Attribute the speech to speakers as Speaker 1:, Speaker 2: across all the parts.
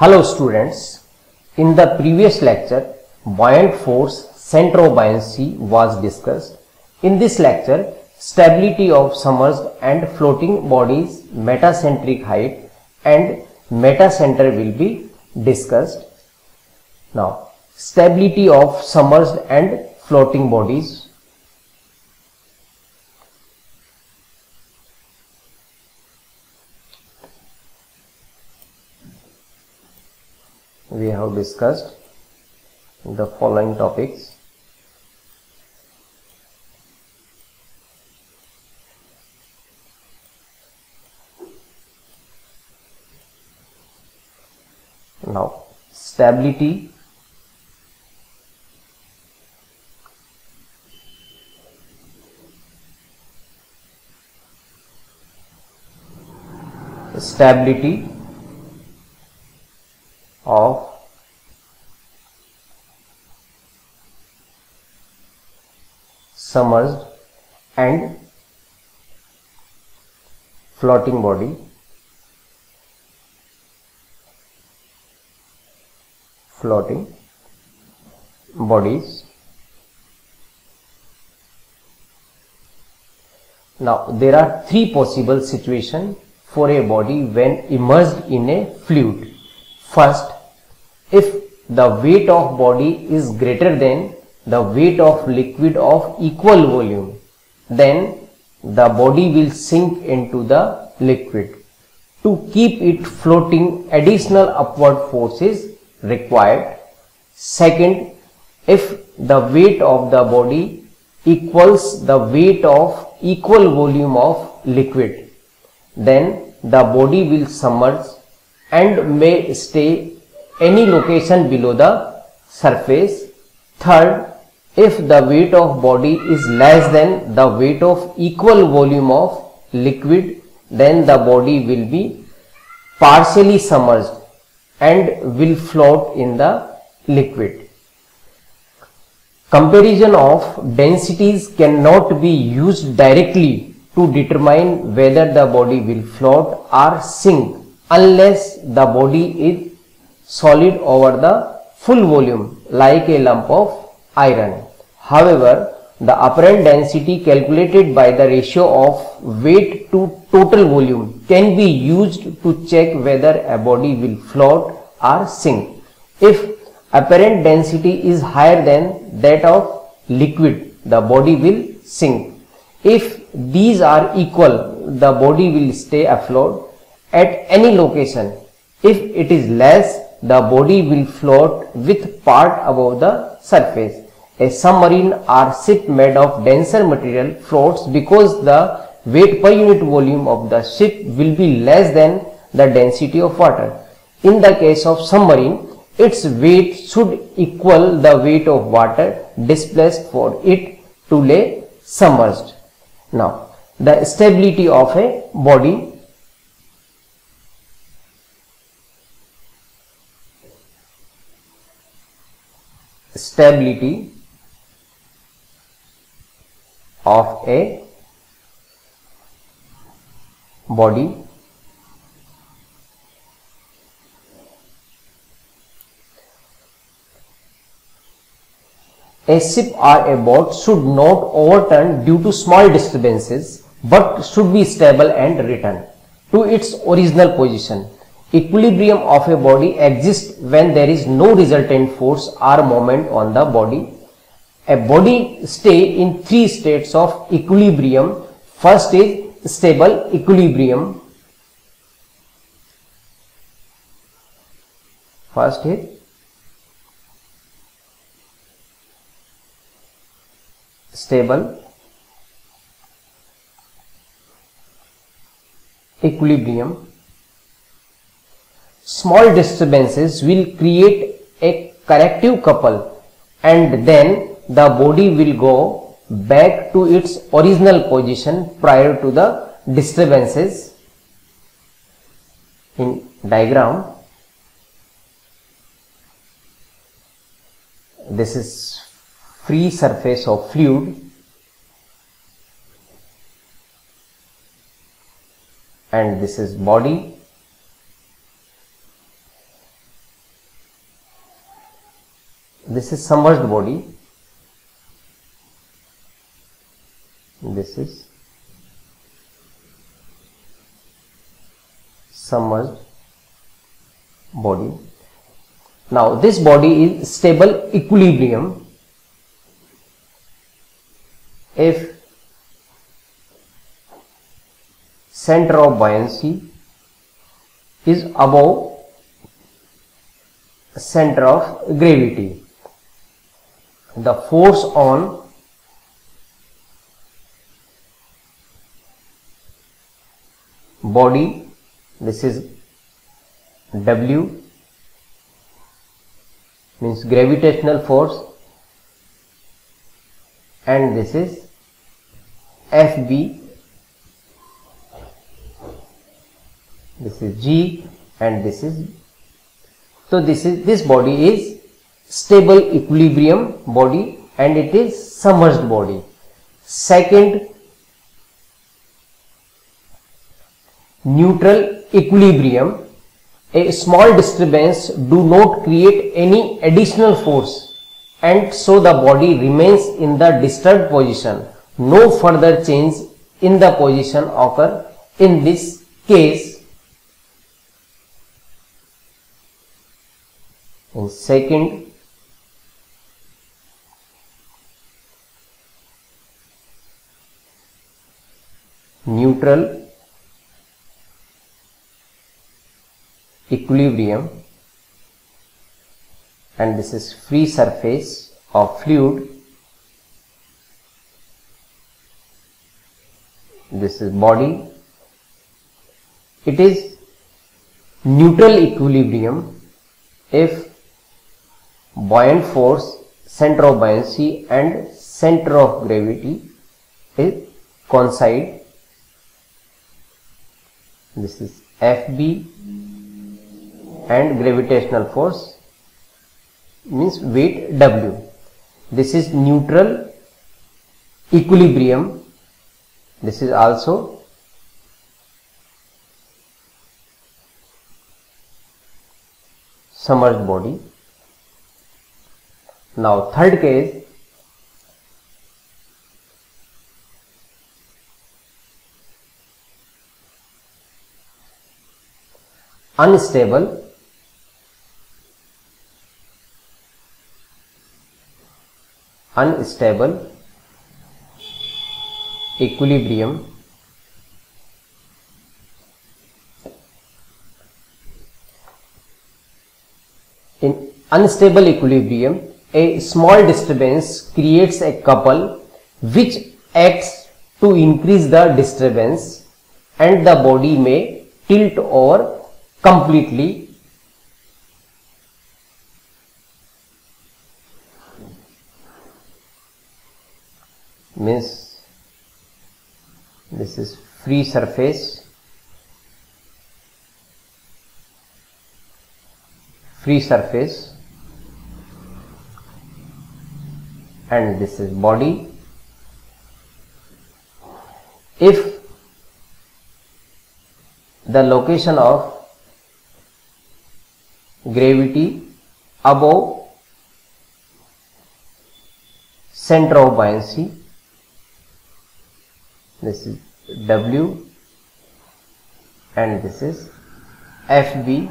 Speaker 1: Hello students, in the previous lecture, buoyant force center of buoyancy was discussed. In this lecture, stability of submerged and floating bodies, metacentric height and metacenter will be discussed. Now, stability of submerged and floating bodies. We have discussed the following topics. Now, stability stability of submerged and floating body. Floating bodies. Now there are three possible situations for a body when immersed in a fluid. First if the weight of body is greater than the weight of liquid of equal volume then the body will sink into the liquid. To keep it floating additional upward force is required. Second if the weight of the body equals the weight of equal volume of liquid then the body will submerge and may stay any location below the surface. Third if the weight of body is less than the weight of equal volume of liquid then the body will be partially submerged and will float in the liquid. Comparison of densities cannot be used directly to determine whether the body will float or sink unless the body is solid over the full volume like a lump of iron. However, the apparent density calculated by the ratio of weight to total volume can be used to check whether a body will float or sink. If apparent density is higher than that of liquid, the body will sink. If these are equal, the body will stay afloat at any location. If it is less, the body will float with part above the surface. A submarine or ship made of denser material floats because the weight per unit volume of the ship will be less than the density of water. In the case of submarine, its weight should equal the weight of water displaced for it to lay submerged. Now, the stability of a body stability of a body a ship or a boat should not overturn due to small disturbances but should be stable and return to its original position. Equilibrium of a body exists when there is no resultant force or moment on the body. A body stay in three states of equilibrium. First is stable equilibrium. First is stable equilibrium small disturbances will create a corrective couple and then the body will go back to its original position prior to the disturbances. In diagram this is free surface of fluid. And this is body. This is submerged body this is submerged body. Now this body is stable equilibrium. If center of buoyancy is above center of gravity the force on body this is W means gravitational force and this is FB this is G and this is so this is this body is stable equilibrium body and it is submerged body. Second neutral equilibrium a small disturbance do not create any additional force and so the body remains in the disturbed position. No further change in the position occur in this case. In second neutral equilibrium and this is free surface of fluid. This is body. It is neutral equilibrium if buoyant force center of buoyancy and center of gravity is coincide. This is fb and gravitational force means weight W. This is neutral equilibrium. This is also submerged body. Now third case unstable unstable equilibrium. In unstable equilibrium a small disturbance creates a couple which acts to increase the disturbance and the body may tilt over completely means this is free surface free surface and this is body. If the location of gravity above center of buoyancy this is W and this is FB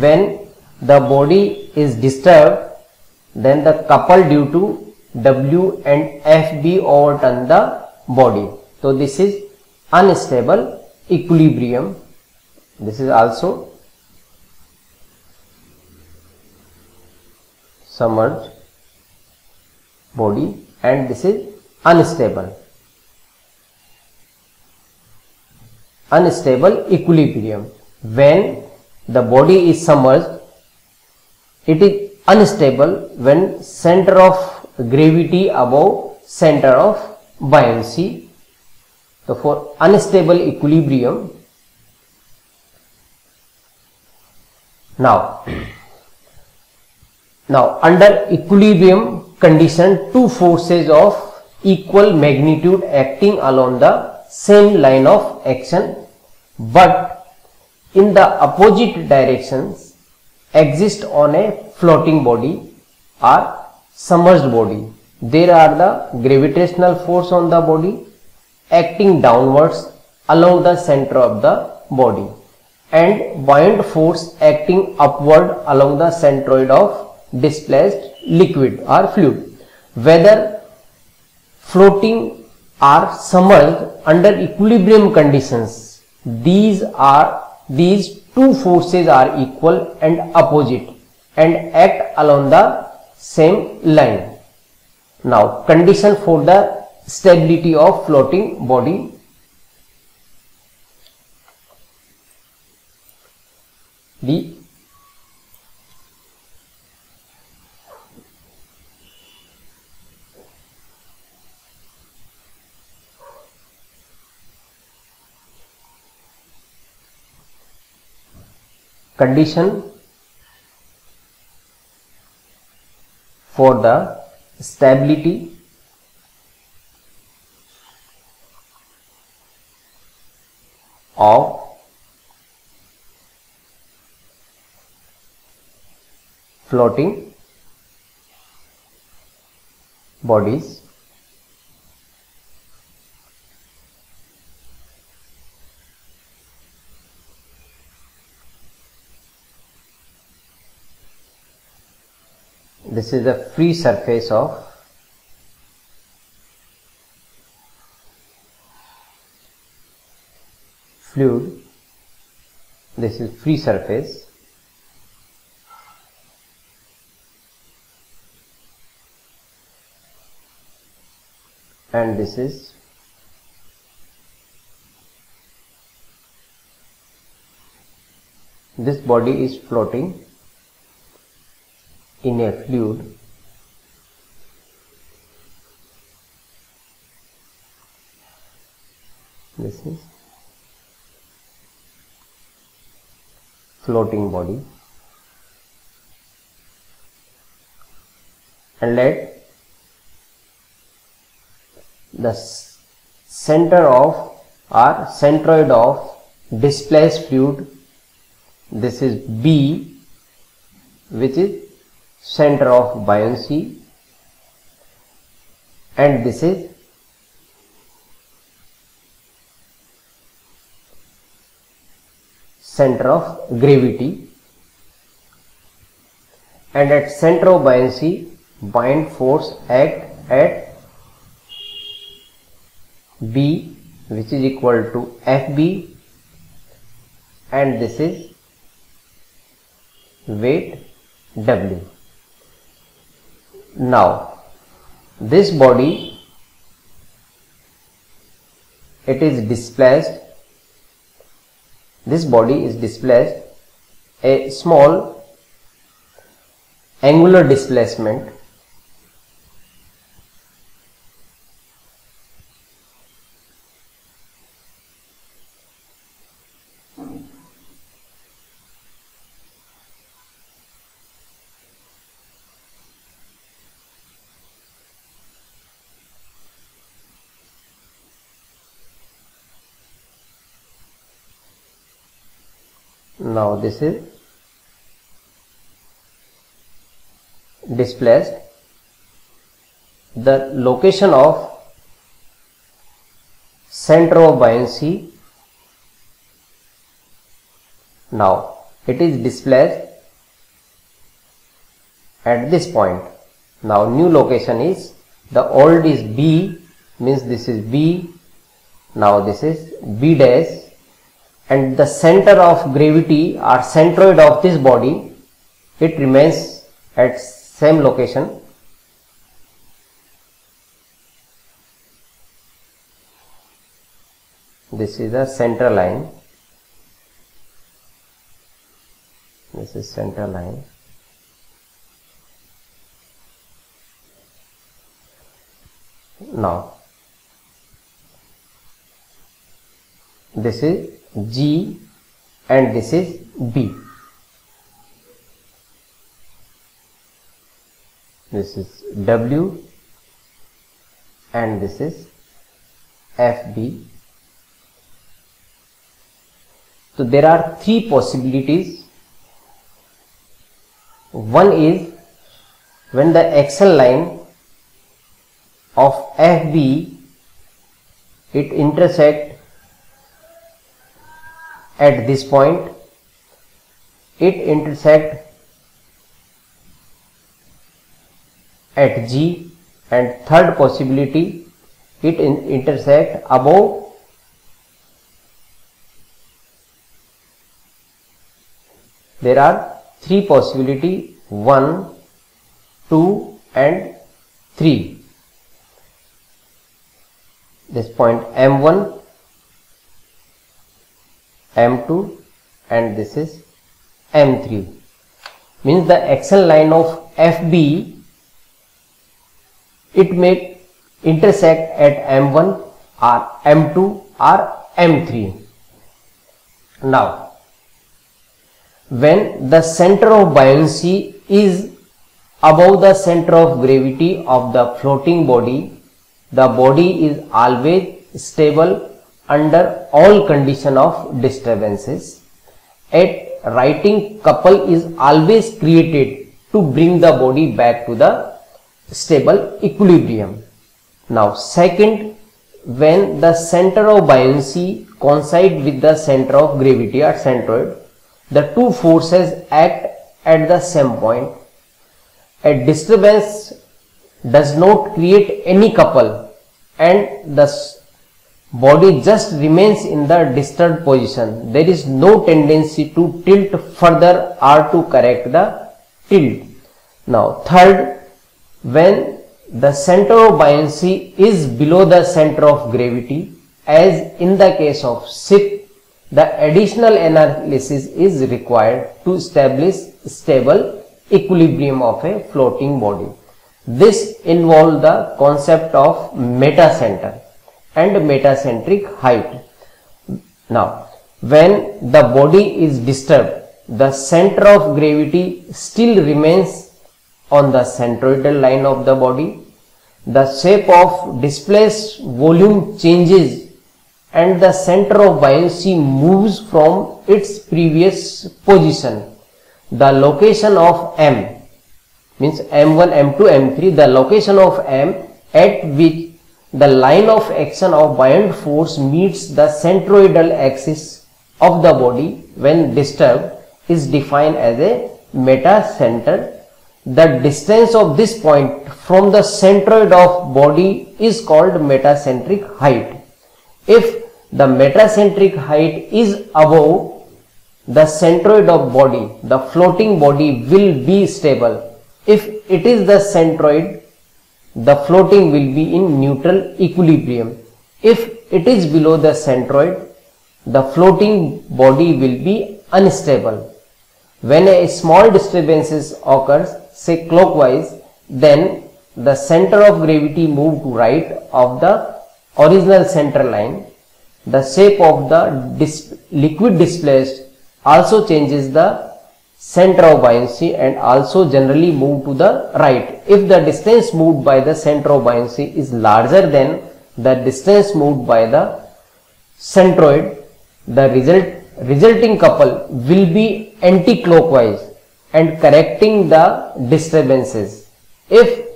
Speaker 1: when the body is disturbed then the couple due to W and FB overturn the body. So this is unstable equilibrium. This is also submerged body and this is unstable unstable equilibrium when the body is submerged it is unstable when center of gravity above center of buoyancy. So for unstable equilibrium, now, now under equilibrium condition, two forces of equal magnitude acting along the same line of action but in the opposite directions exist on a floating body or submerged body. There are the gravitational force on the body acting downwards along the center of the body and buoyant force acting upward along the centroid of displaced liquid or fluid. Whether floating or submerged under equilibrium conditions, these are these two forces are equal and opposite and act along the same line. Now condition for the stability of floating body the condition for the stability of floating bodies this is the free surface of fluid. This is free surface. And this is this body is floating in a fluid. This is floating body. And let the center of or centroid of displaced fluid this is B which is center of buoyancy. And this is center of gravity. And at center of buoyancy buoyant force act at B which is equal to FB and this is weight W. Now this body it is displaced this body is displaced a small angular displacement now this is displaced. The location of center of buoyancy now. It is displaced at this point. Now new location is the old is B means this is B. Now this is B dash and the center of gravity or centroid of this body it remains at same location. This is the center line. This is center line. Now, this is G and this is B. This is W and this is FB. So there are three possibilities. One is when the axle line of FB it intersect at this point it intersect at G and third possibility it in intersect above there are three possibility 1 2 and 3 this point m1 m2 and this is m3 means the axle line of fb it may intersect at m1 or m2 or m3 now when the center of buoyancy is above the center of gravity of the floating body the body is always stable under all condition of disturbances at righting couple is always created to bring the body back to the stable equilibrium. Now second, when the center of buoyancy coincide with the center of gravity or centroid, the two forces act at the same point. A disturbance does not create any couple and the body just remains in the disturbed position. There is no tendency to tilt further or to correct the tilt. Now third, when the center of buoyancy is below the center of gravity as in the case of ship the additional analysis is required to establish stable equilibrium of a floating body. This involves the concept of metacenter and metacentric height. Now, when the body is disturbed, the center of gravity still remains on the centroidal line of the body. The shape of displaced volume changes and the center of buoyancy moves from its previous position. The location of M means M1, M2, M3, the location of M at which the line of action of buoyant force meets the centroidal axis of the body when disturbed is defined as a meta-center the distance of this point from the centroid of body is called metacentric height. If the metacentric height is above the centroid of body, the floating body will be stable. If it is the centroid, the floating will be in neutral equilibrium. If it is below the centroid, the floating body will be unstable. When a small disturbances occurs, say clockwise then the center of gravity move to right of the original center line the shape of the dis liquid displaced also changes the center of buoyancy and also generally move to the right if the distance moved by the center of buoyancy is larger than the distance moved by the centroid the result resulting couple will be anti-clockwise and correcting the disturbances. If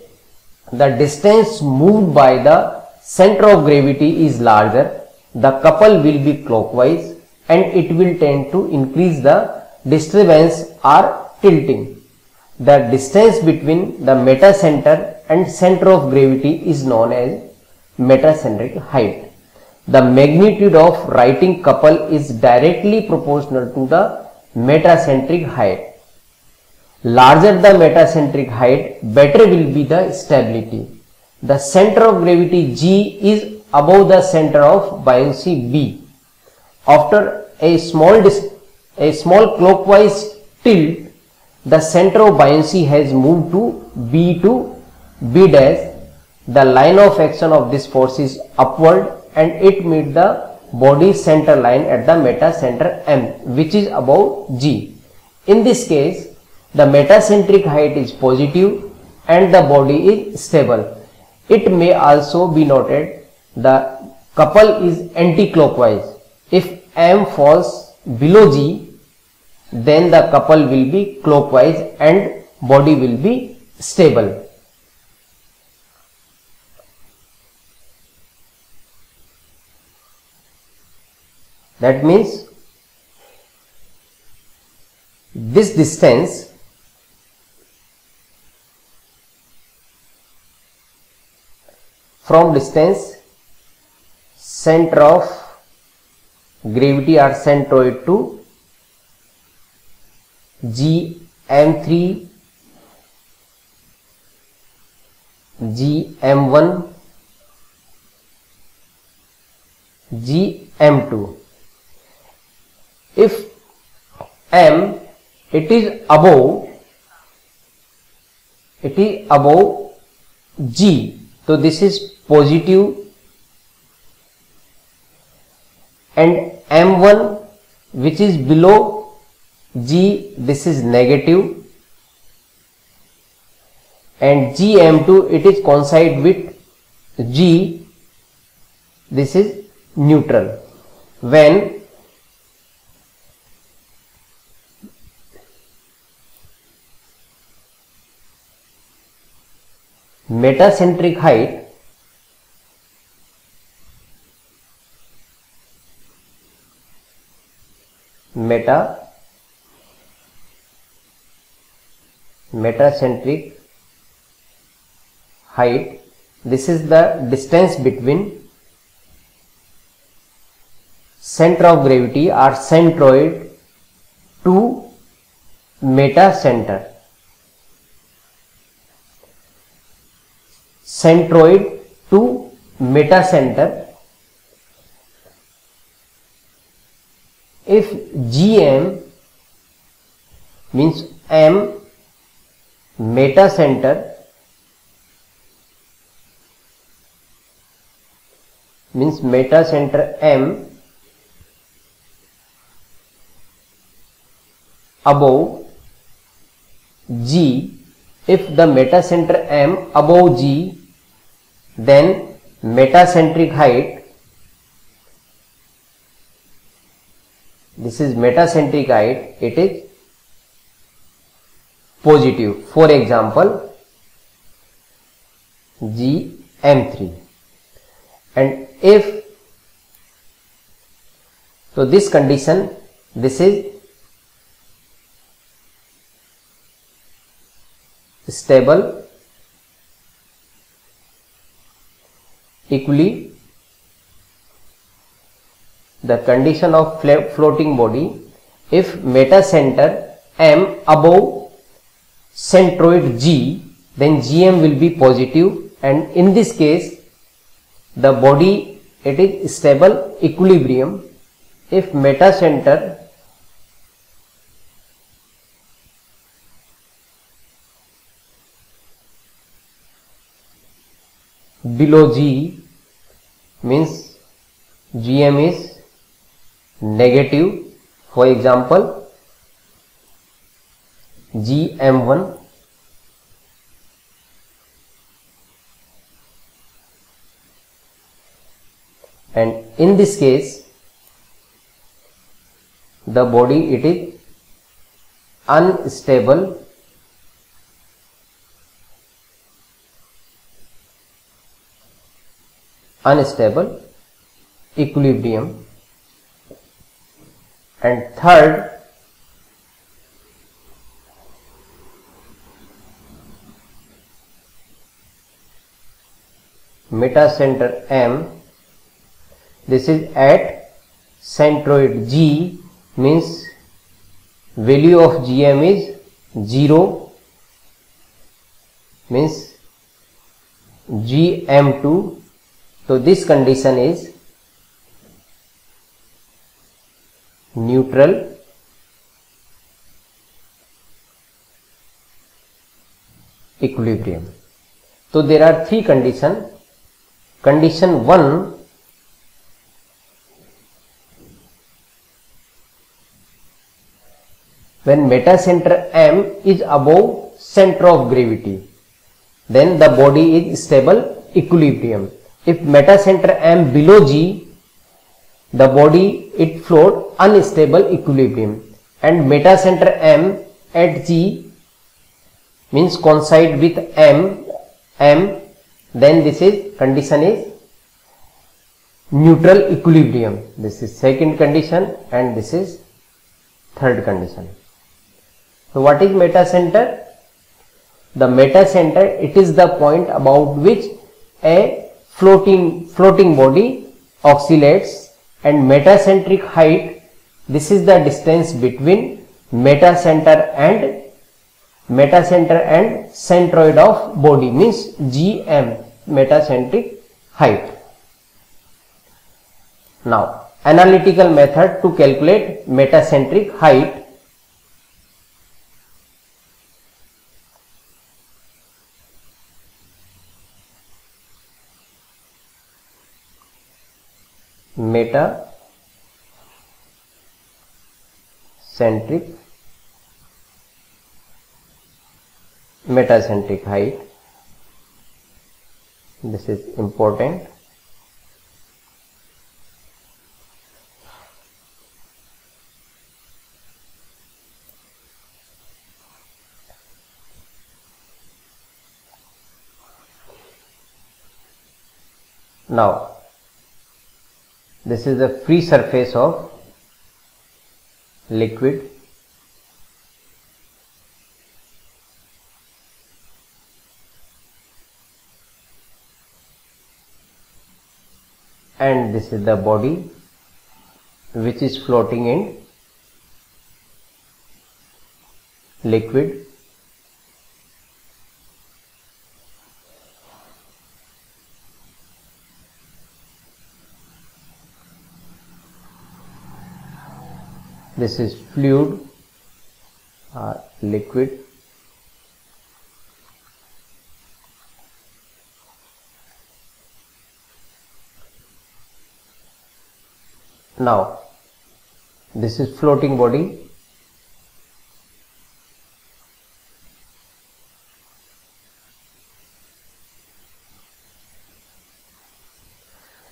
Speaker 1: the distance moved by the center of gravity is larger, the couple will be clockwise and it will tend to increase the disturbance or tilting. The distance between the metacenter and center of gravity is known as metacentric height. The magnitude of righting couple is directly proportional to the metacentric height larger the metacentric height, better will be the stability. The center of gravity G is above the center of buoyancy B. After a small a small clockwise tilt, the center of buoyancy has moved to B to B dash. the line of action of this force is upward and it meet the body center line at the meta center M which is above G. In this case the metacentric height is positive and the body is stable. It may also be noted the couple is anti-clockwise. If M falls below G then the couple will be clockwise and body will be stable. That means this distance from distance center of gravity or centroid to G M3 G M1 G M2 if m it is above it is above g so this is positive. And m1 which is below G this is negative and G M to it is coincide with G this is neutral when metacentric height meta metacentric height. This is the distance between center of gravity or centroid to meta center centroid to metacenter. If gm means m metacenter means meta center m above g. If the meta center m above g then metacentric height this is metacentric height it is positive. For example g m3 and if so this condition this is stable Equally, the condition of floating body if meta center M above centroid G then Gm will be positive and in this case the body it is stable equilibrium. If metacenter below G means GM is negative. For example GM1 and in this case the body it is unstable. Unstable equilibrium. And third meta center M this is at centroid G means value of GM is 0 means GM2 so this condition is neutral equilibrium. So there are three conditions. Condition 1 when metacenter M is above center of gravity then the body is stable equilibrium. If metacenter M below G the body it float unstable equilibrium. And metacenter M at G means coincide with M M then this is condition is neutral equilibrium. This is second condition and this is third condition. So what is meta center? The meta center it is the point about which a floating floating body oscillates and metacentric height this is the distance between meta center and meta center and centroid of body means gm metacentric height. Now analytical method to calculate metacentric height meta centric metacentric height this is important. Now this is the free surface of liquid and this is the body which is floating in liquid. This is fluid uh, liquid now this is floating body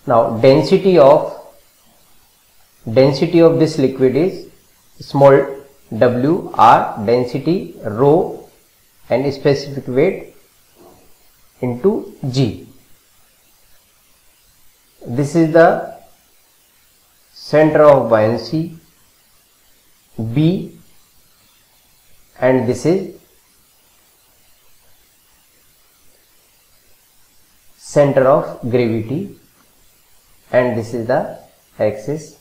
Speaker 1: now density of density of this liquid is small w r density rho and specific weight into g. This is the center of buoyancy B and this is center of gravity and this is the axis.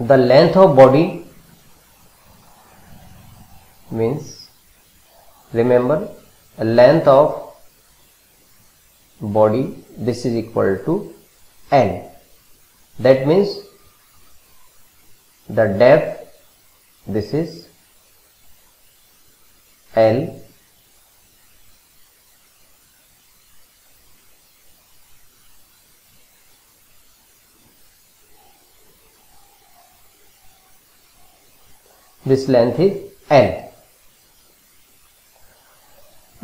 Speaker 1: The length of body means remember length of body this is equal to L that means the depth this is L this length is L.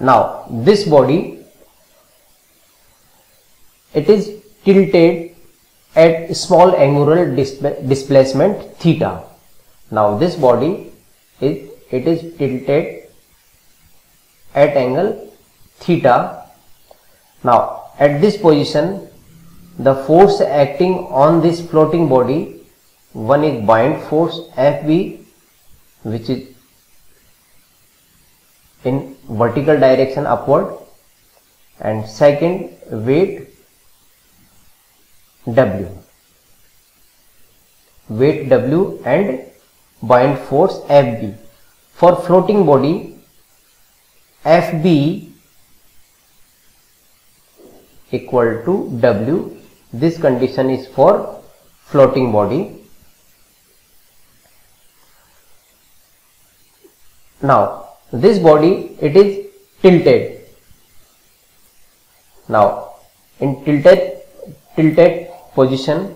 Speaker 1: Now this body it is tilted at small angular displacement theta. Now this body is it is tilted at angle theta. Now at this position the force acting on this floating body one is buoyant force Fb which is in vertical direction upward and second weight W. Weight W and buoyant force FB for floating body FB equal to W. This condition is for floating body. Now this body it is tilted. Now in tilted tilted position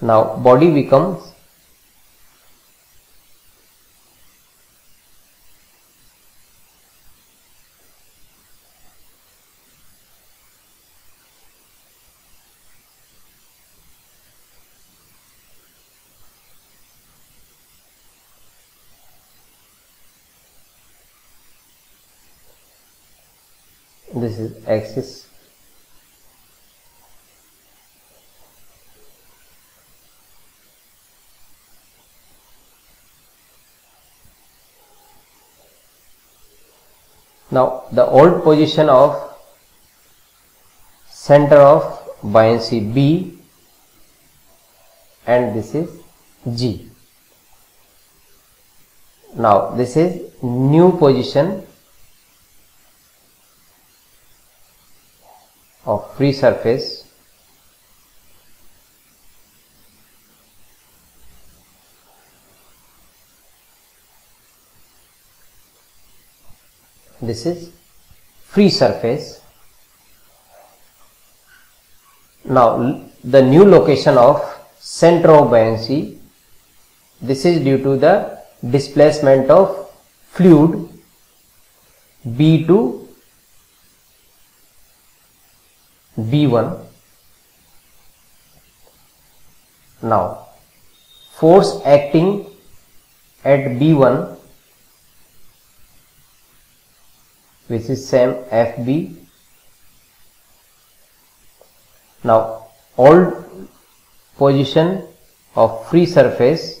Speaker 1: now body becomes this is axis. Now the old position of center of buoyancy B and this is G. Now this is new position of free surface. This is free surface. Now the new location of center of buoyancy. This is due to the displacement of fluid B to B1 now force acting at B1 which is same FB now old position of free surface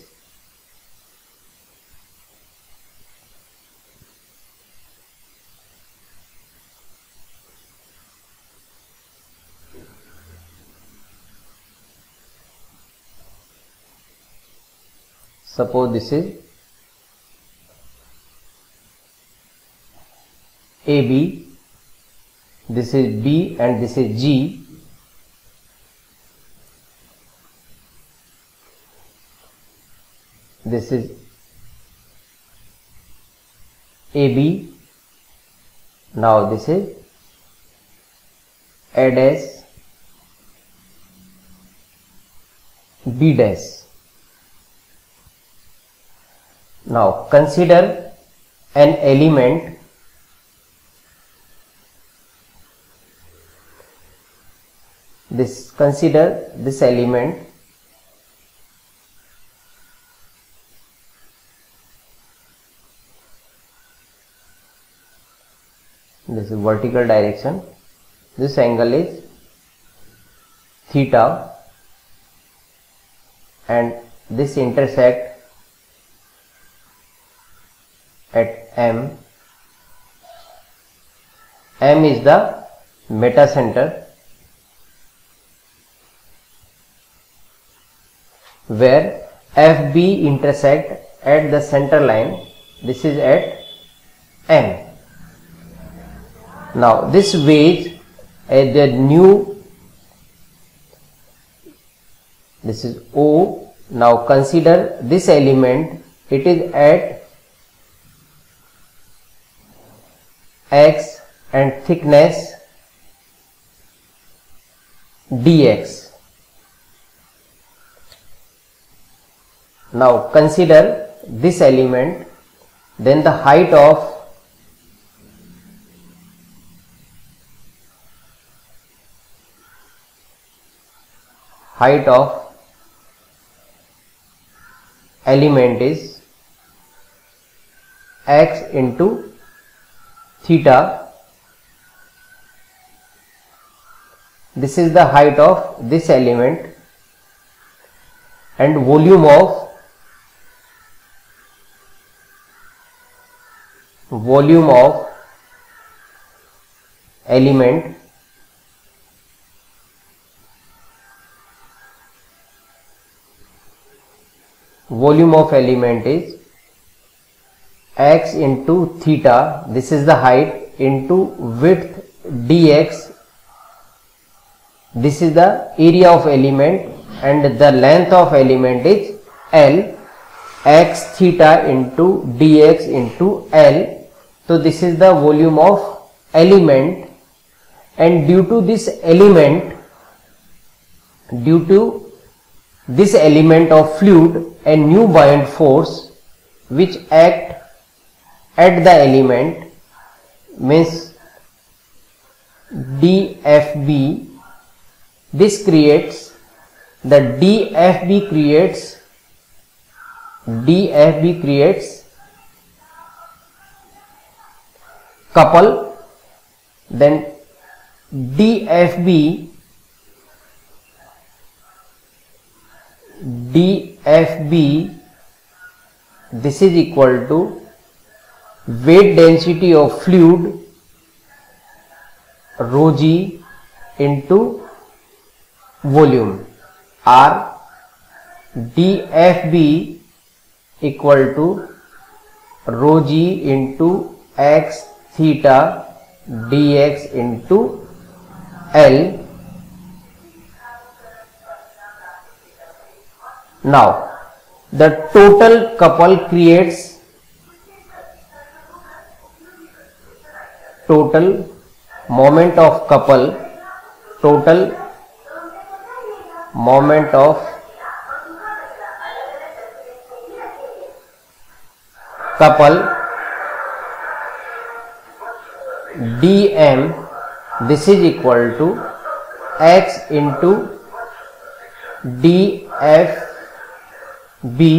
Speaker 1: suppose this is AB this is B and this is G this is AB now this is A dash B dash now consider an element this consider this element this is vertical direction. This angle is theta and this intersect at M. M is the meta center where FB intersect at the center line. This is at M. Now this wedge at uh, the new this is O. Now consider this element. It is at x and thickness dx. Now consider this element then the height of height of element is x into theta. This is the height of this element and volume of volume of element volume of element is x into theta this is the height into width dx. This is the area of element and the length of element is L. X theta into dx into L. So this is the volume of element and due to this element due to this element of fluid a new buoyant force which act at the element means dfb this creates the dfb creates DFB creates couple then DFB DFB this is equal to weight density of fluid rho g into volume R DFB equal to rho g into x theta dx into L. Now the total couple creates total moment of couple total moment of couple D M this is equal to X into D F B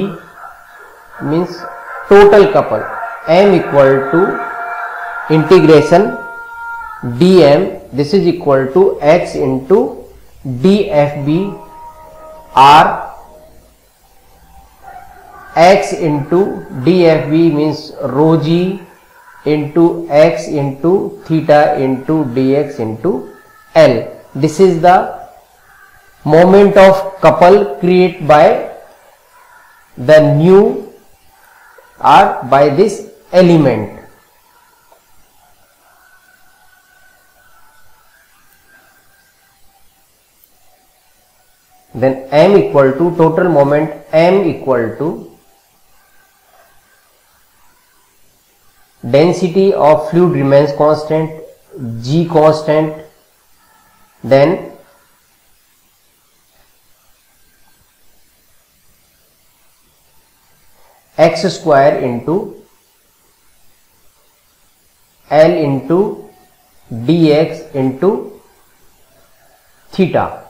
Speaker 1: means total couple M equal to integration dm this is equal to x into dfb r x into dfb means rho g into x into theta into dx into L. This is the moment of couple created by the new or by this element. Then m equal to total moment m equal to density of fluid remains constant g constant then x square into L into dx into theta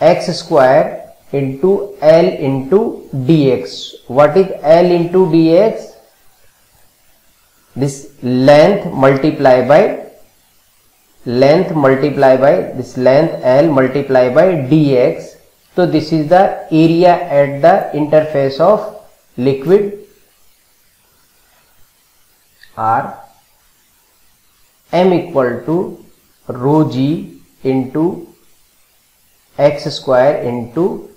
Speaker 1: X square into L into D X what is L into D X this length multiply by length multiply by this length L multiply by D X तो this is the area at the interface of liquid or M equal to rho G into x square into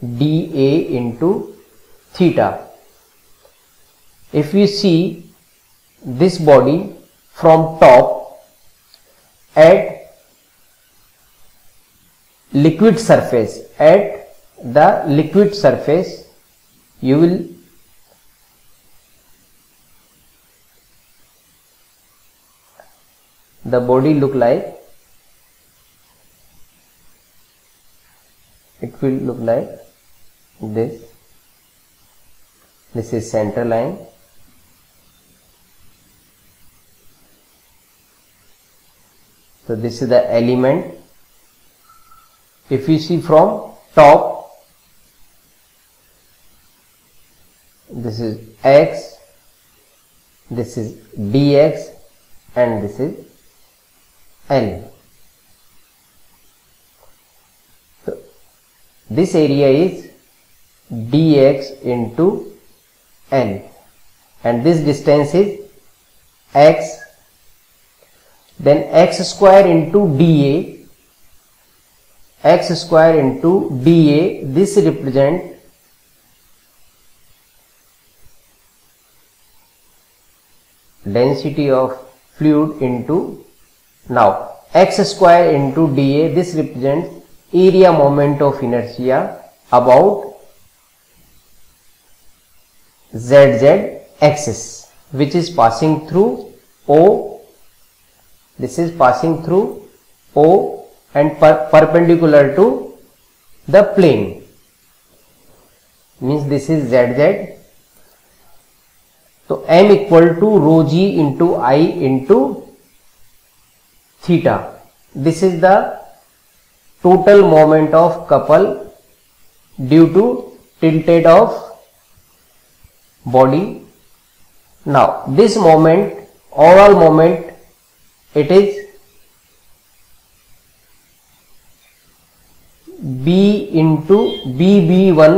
Speaker 1: dA into theta. If we see this body from top at liquid surface at the liquid surface you will the body look like it will look like this. This is center line. So this is the element. If you see from top this is x this is dx and this is l this area is dx into n. And this distance is x. Then x square into dA. X square into dA. This represent density of fluid into now x square into dA. This represents area moment of inertia about zz axis which is passing through O this is passing through O and per perpendicular to the plane. Means this is zz. So m equal to rho g into i into theta. This is the total moment of couple due to tilted of body. Now this moment overall moment it is b into bb1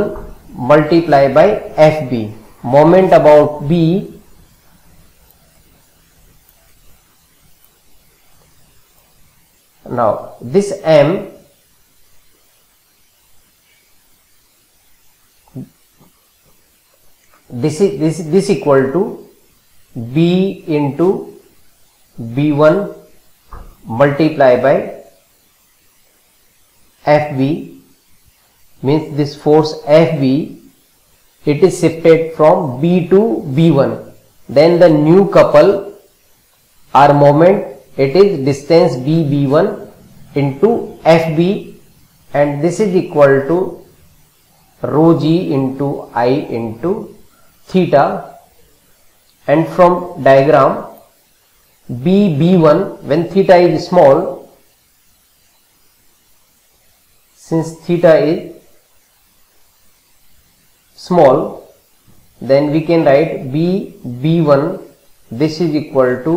Speaker 1: multiply by fb moment about b now this m this is this this equal to b into b1 multiply by fb means this force fb it is shifted from b to b1 then the new couple or moment it is distance b b1 into fb and this is equal to rho g into i into theta and from diagram b b1 when theta is small since theta is small then we can write b b1 this is equal to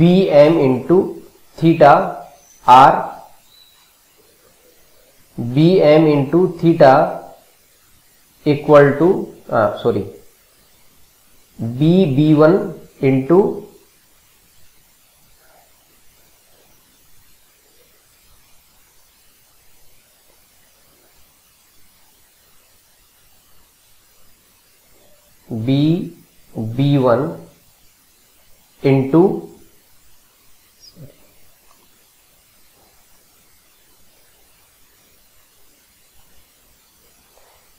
Speaker 1: bm into theta or bm into theta equal to uh, sorry. B b1 into b b1 into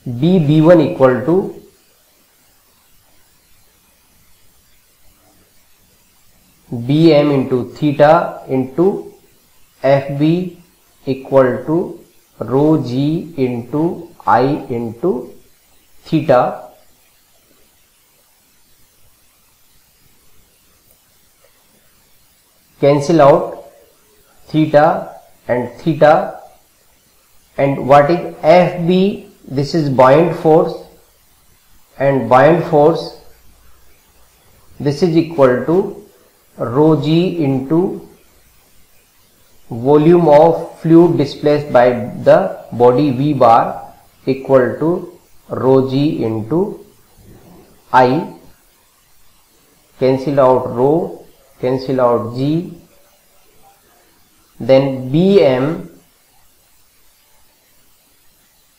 Speaker 1: b b1 equal to bm into theta into fb equal to rho g into i into theta. Cancel out theta and theta. And what is fb? This is buoyant force. And buoyant force this is equal to rho g into volume of fluid displaced by the body v bar equal to rho g into i cancel out rho cancel out g then bm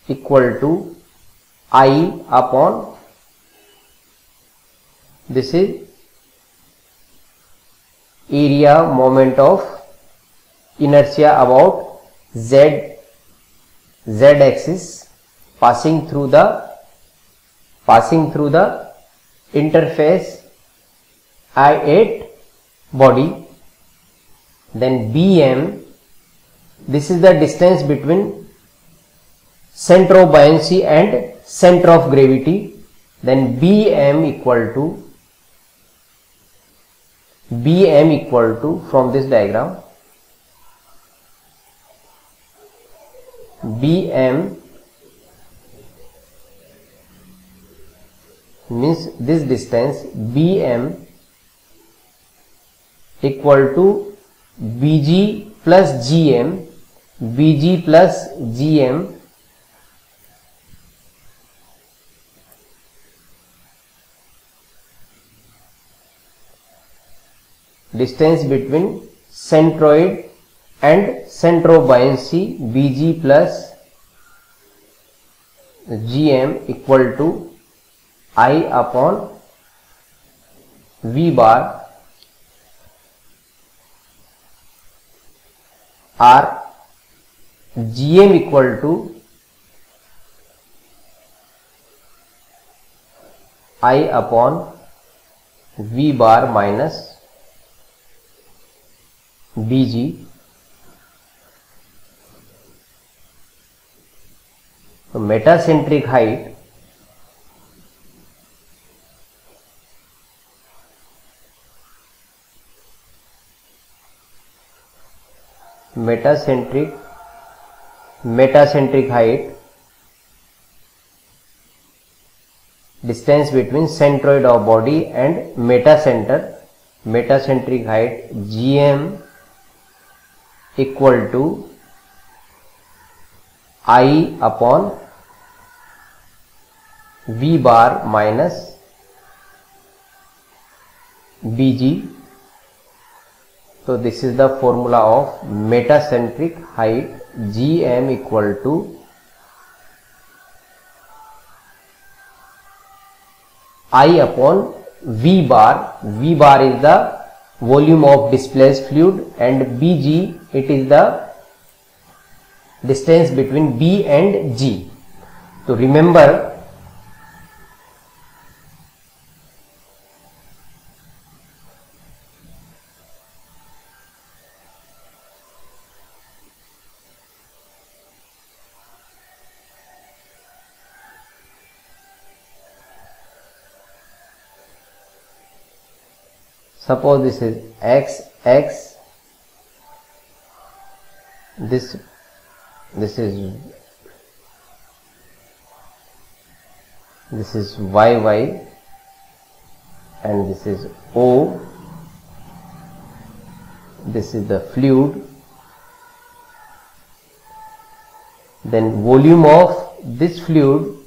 Speaker 1: equal to i upon this is area moment of inertia about z z axis passing through the passing through the interface i8 body. Then bm this is the distance between center of buoyancy and center of gravity. Then bm equal to bm equal to from this diagram bm means this distance bm equal to bg plus gm bg plus gm distance between centroid and centrobuoyancy B G plus G M equal to I upon V bar or G M equal to I upon V bar minus bg so metacentric height metacentric metacentric height distance between centroid of body and metacenter metacentric height gm equal to i upon v bar minus bg so this is the formula of metacentric height gm equal to I upon V bar. V bar is the volume of displaced fluid and Bg it is the distance between B and G. So remember suppose this is x x this this is this is y y and this is o. This is the fluid. Then volume of this fluid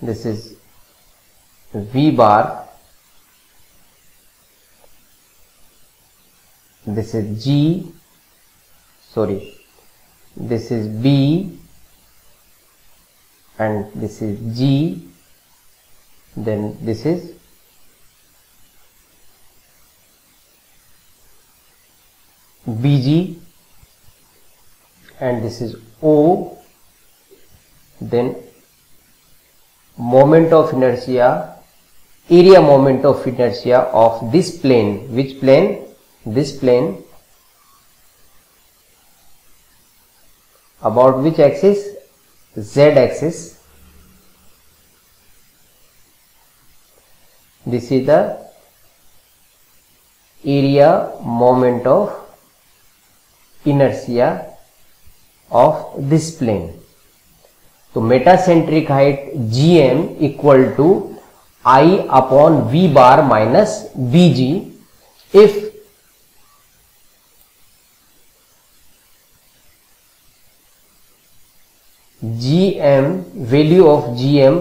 Speaker 1: this is V bar this is G sorry. This is B and this is G then this is BG and this is O then moment of inertia area moment of inertia of this plane. Which plane this plane about which axis z axis this is the area moment of inertia of this plane तो metacentric height ji M equal to I upon V bar minus B ji if gm value of gm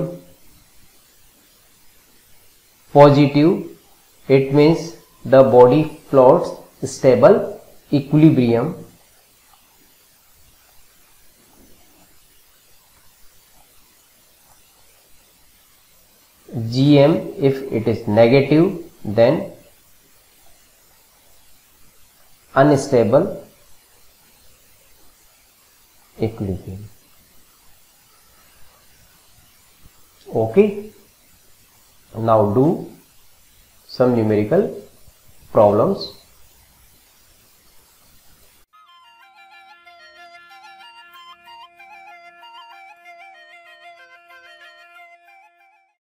Speaker 1: positive it means the body floats stable equilibrium. Gm if it is negative then unstable equilibrium. Okay. Now do some numerical problems